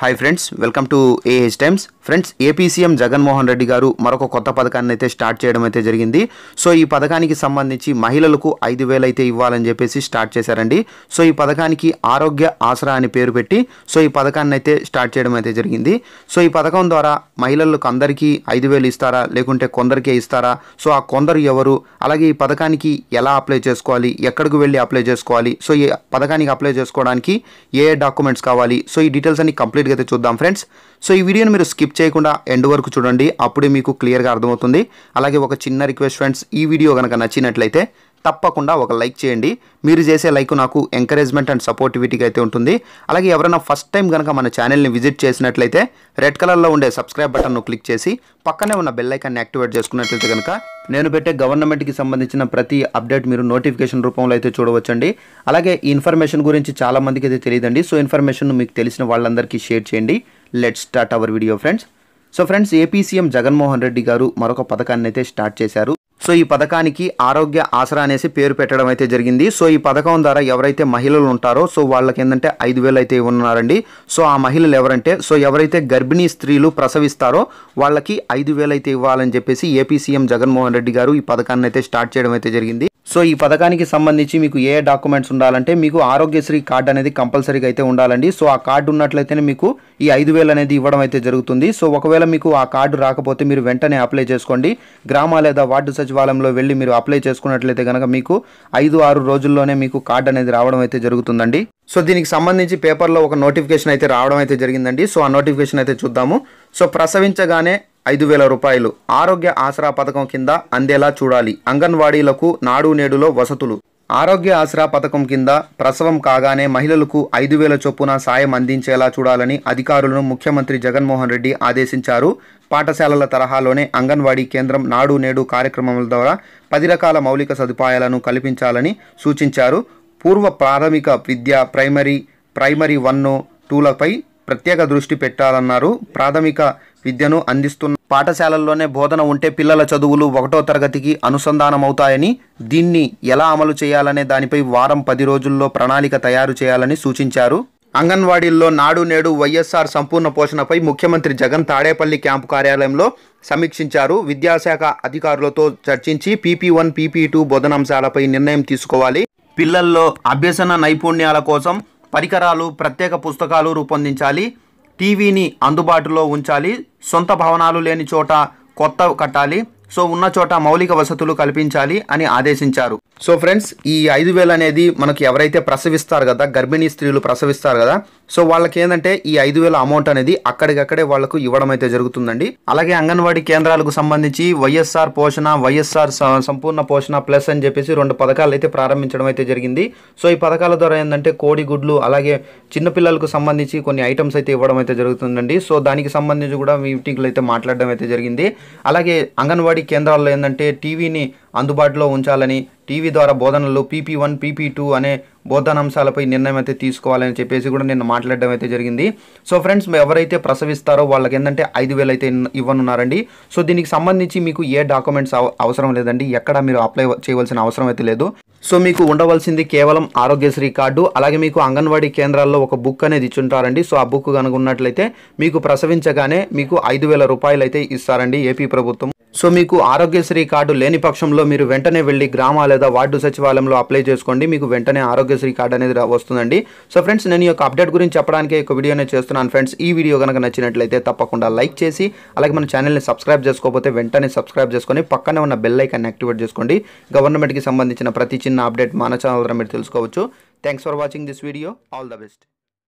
Hi friends welcome to A H times friends A P C M Jaganmohan Reddy గారు మరొక కొత్త పథకాన్ని అయితే స్టార్ట్ చేయడం అయితే జరిగింది. సో ఈ పథకానికి సంబంధించి మహిళలకు ఐదు వేలు అయితే ఇవ్వాలని చెప్పేసి స్టార్ట్ చేశారండి. సో ఈ పథకానికి ఆరోగ్య ఆసరా అని పేరు పెట్టి సో ఈ పథకాన్ని అయితే స్టార్ట్ చేయడం అయితే జరిగింది. సో ఈ పథకం ద్వారా మహిళలకు అందరికీ ఐదు వేలు ఇస్తారా? లేకుంటే కొందరికే ఇస్తారా? సో ఆ కొందరు ఎవరు? అలాగే ఈ పథకానికి ఎలా అప్లై చేసుకోవాలి? ఎక్కడికి వెళ్ళి అప్లై చేసుకోవాలి? సో ఈ పథకానికి అప్లై చేసుకోవడానికి ఏ ఏ డాక్యుమెంట్స్ కావాలి? సో ఈ డీటెయిల్స్ అన్ని కంప్లీట్గా అయితే చూద్దాం ఫ్రెండ్స్ సో ఈ వీడియోని మీరు స్కిప్ చేయకుండా ఎండ్ వరకు చూడండి. అప్పుడే మీకు క్లియర్గా అర్థమవుతుంది. అలాగే ఒక చిన్న రిక్వెస్ట్ ఫ్రెండ్స్ ఈ వీడియో కనుక నచ్చినట్లయితే తప్పకుండా ఒక లైక్ చేయండి. మీరు చేసే లైక్ నాకు ఎంకరేజ్మెంట్ అండ్ సపోర్టివిటీగా అయితే ఉంటుంది. అలాగే ఎవరైనా ఫస్ట్ టైం కనుక మన ఛానల్ని విజిట్ చేసినట్లయితే రెడ్ కలర్లో ఉండే సబ్స్క్రైబ్ బటన్ను క్లిక్ చేసి పక్కనే ఉన్న బెల్ ఐకాన్ని యాక్టివేట్ చేసుకున్నట్లయితే కనుక నేను పెట్టే గవర్నమెంట్కి సంబంధించిన ప్రతి అప్డేట్ మీరు నోటిఫికేషన్ రూపంలో అయితే చూడవచ్చండి. అలాగే ఈ ఇన్ఫర్మేషన్ గురించి చాలా మందికి అయితే తెలియదండి. సో ఇన్ఫర్మేషన్ మీకు తెలిసిన వాళ్ళందరికీ షేర్ చేయండి. Let start our video friends so friends A P C M Jaganmohan Reddy గారు మరొక పథకాన్ని అయితే స్టార్ట్ చేశారు. సో ఈ పథకానికి ఆరోగ్య ఆసరా అనేసి పేరు పెట్టడం అయితే జరిగింది. సో ఈ పథకం ద్వారా ఎవరైతే మహిళలు ఉంటారో సో వాళ్ళకి ఏంటంటే ఐదు వేలు అయితే ఉన్నారండి సో ఆ మహిళలు ఎవరంటే సో ఎవరైతే గర్భిణీ స్త్రీలు ప్రసవిస్తారో వాళ్ళకి ఐదు వేలు అయితే ఇవ్వాలని చెప్పేసి ఏపీ సీఎం జగన్మోహన్ రెడ్డి గారు ఈ పథకాన్ని అయితే స్టార్ట్ చేయడం అయితే జరిగింది. సో ఈ పథకానికి సంబంధించి మీకు ఏ డాక్యుమెంట్స్ ఉండాలంటే మీకు ఆరోగ్యశ్రీ కార్డు అనేది కంపల్సరీగా అయితే ఉండాలండి. సో ఆ కార్డు ఉన్నట్లయితేనే మీకు ఈ ఐదు వేలు అనేది ఇవ్వడం అయితే జరుగుతుంది. సో ఒకవేళ మీకు ఆ కార్డు రాకపోతే మీరు వెంటనే అప్లై చేసుకోండి. గ్రామ లేదా వార్డు సచివాలయంలో వెళ్ళి మీరు అప్లై చేసుకున్నట్లయితే కనుక మీకు ఐదు ఆరు రోజుల్లోనే మీకు కార్డు అనేది రావడం అయితే జరుగుతుందండి. సో దీనికి సంబంధించి పేపర్లో ఒక నోటిఫికేషన్ అయితే రావడం అయితే జరిగిందండి. సో ఆ నోటిఫికేషన్ అయితే చూద్దాము. సో ప్రసవించగానే ఐదు వేల రూపాయలు. ఆరోగ్య ఆసరా పథకం కింద అందేలా చూడాలి. అంగన్వాడీలకు నాడు నేడులో వసతులు. ఆరోగ్య ఆసరా పథకం కింద ప్రసవం కాగానే మహిళలకు ఐదు వేల చొప్పున సాయం అందించేలా చూడాలని అధికారులను ముఖ్యమంత్రి జగన్మోహన్ రెడ్డి ఆదేశించారు. పాఠశాలల తరహాలోనే అంగన్వాడీ కేంద్రం నాడు నేడు కార్యక్రమముల ద్వారా పది రకాల మౌలిక సదుపాయాలను కల్పించాలని సూచించారు. పూర్వ ప్రాథమిక విద్య ప్రైమరీ ప్రైమరీ వన్ టూలపై ప్రత్యేక దృష్టి పెట్టాలన్నారు. ప్రాథమిక విద్యను అందిస్తున్న పాఠశాలల్లోనే బోధన ఉంటే పిల్లల చదువులు ఒకటో తరగతికి అనుసంధానమవుతాయని దీన్ని ఎలా అమలు చేయాలనే దానిపై వారం పది రోజుల్లో ప్రణాళిక తయారు చేయాలని సూచించారు. అంగన్వాడీల్లో నాడు నేడు వైఎస్ఆర్ సంపూర్ణ పోషణపై ముఖ్యమంత్రి జగన్ తాడేపల్లి క్యాంపు కార్యాలయంలో సమీక్షించారు. విద్యాశాఖ అధికారులతో చర్చించి P P one P P two బోధనాంశాలపై నిర్ణయం తీసుకోవాలి. పిల్లల్లో అభ్యసన నైపుణ్యాల కోసం పరికరాలు ప్రత్యేక పుస్తకాలు రూపొందించాలి. టీవీని అందుబాటులో ఉంచాలి. సొంత భవనాలు లేని చోట కొత్త కట్టాలి. సో ఉన్న చోట మౌలిక వసతులు కల్పించాలి అని ఆదేశించారు. సో ఫ్రెండ్స్ ఈ ఐదు వేలు అనేది మనకి ఎవరైతే ప్రసవిస్తారు కదా గర్భిణీ స్త్రీలు ప్రసవిస్తారు కదా సో వాళ్ళకి ఏంటంటే ఈ ఐదు వేల అమౌంట్ అనేది అక్కడికక్కడే వాళ్ళకు ఇవ్వడం అయితే జరుగుతుందండి. అలాగే అంగన్వాడీ కేంద్రాలకు సంబంధించి వైఎస్ఆర్ పోషణ వైఎస్ఆర్ సంపూర్ణ పోషణ ప్లస్ అని చెప్పేసి రెండు పథకాలు అయితే ప్రారంభించడం అయితే జరిగింది. సో ఈ పథకాల ద్వారా ఏంటంటే కోడి గుడ్లు అలాగే చిన్నపిల్లలకు సంబంధించి కొన్ని ఐటమ్స్ అయితే ఇవ్వడం అయితే జరుగుతుందండి. సో దానికి సంబంధించి కూడా మీటింగ్లు అయితే మాట్లాడడం అయితే జరిగింది. అలాగే అంగన్వాడీ కేంద్రాల్లో ఏంటంటే టీవీని అందుబాటులో ఉంచాలని టీవీ ద్వారా బోధనలు పీపీ వన్ పీపీ టూ అనే బోధనాంశాలపై నిర్ణయం అయితే తీసుకోవాలని చెప్పేసి కూడా నిన్న మాట్లాడడం అయితే జరిగింది. సో ఫ్రెండ్స్ ఎవరైతే ప్రసవిస్తారో వాళ్ళకి ఏంటంటే ఐదు వేలు అయితే ఇవ్వనున్నారండి. సో దీనికి సంబంధించి మీకు ఏ డాక్యుమెంట్స్ అవ- అవసరం లేదండి. ఎక్కడ మీరు అప్లై చేయవలసిన అవసరం అయితే లేదు. సో మీకు ఉండవలసింది కేవలం ఆరోగ్యశ్రీ కార్డు అలాగే మీకు అంగన్వాడీ కేంద్రాల్లో ఒక బుక్ అనేది ఇచ్చుంటారండి. సో ఆ బుక్ కనుకున్నట్లయితే మీకు ప్రసవించగానే మీకు ఐదు వేల రూపాయలు అయితే ఇస్తారండి ఏపీ ప్రభుత్వం. సో మీకు ఆరోగ్యశ్రీ కార్డు లేని పక్షంలో మీరు వెంటనే వెళ్ళి గ్రామ లేదా వార్డు సచివాలయంలో అప్లై చేసుకోండి. మీకు వెంటనే ఆరోగ్యశ్రీ కార్డు అనేది వస్తుందండి. సో ఫ్రెండ్స్ నేను ఈ యొక్క అప్డేట్ గురించి చెప్పడానికి ఒక వీడియోనే చేస్తున్నాను. ఫ్రెండ్స్ ఈ వీడియో కనుక నచ్చినట్లయితే తప్పకుండా లైక్ చేసి అలాగే మన ఛానల్ని సబ్స్క్రైబ్ చేసుకోకపోతే వెంటనే సబ్స్క్రైబ్ చేసుకొని పక్కనే ఉన్న బెల్ ఐకాన్ యాక్టివేట్ చేసుకోండి. గవర్నమెంట్కి సంబంధించిన ప్రతి చిన్న అప్డేట్ మన ఛానల్ ద్వారా మీరు తెలుసుకోవచ్చు. Thanks for watching this video. All the best.